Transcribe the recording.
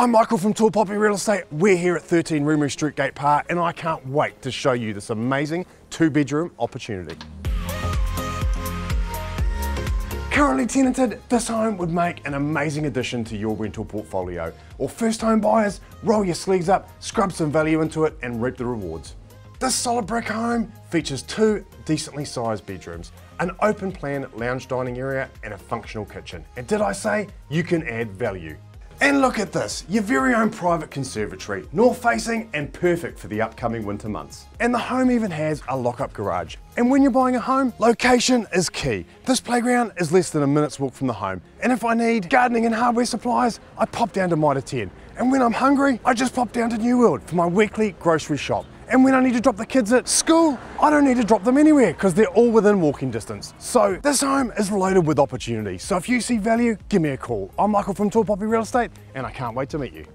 I'm Michael from Tall Poppy Real Estate. We're here at 13 Rimu Street Gate Park and I can't wait to show you this amazing two bedroom opportunity. Currently tenanted, this home would make an amazing addition to your rental portfolio. Or first home buyers, roll your sleeves up, scrub some value into it and reap the rewards. This solid brick home features two decently sized bedrooms, an open plan lounge dining area and a functional kitchen. And did I say you can add value? And look at this, your very own private conservatory, north facing and perfect for the upcoming winter months. And the home even has a lock-up garage. And when you're buying a home, location is key. This playground is less than a minute's walk from the home. And if I need gardening and hardware supplies, I pop down to Mitre 10. And when I'm hungry, I just pop down to New World for my weekly grocery shop. And when I need to drop the kids at school, I don't need to drop them anywhere because they're all within walking distance. So this home is loaded with opportunity. So if you see value, give me a call. I'm Michael from Tall Poppy Real Estate and I can't wait to meet you.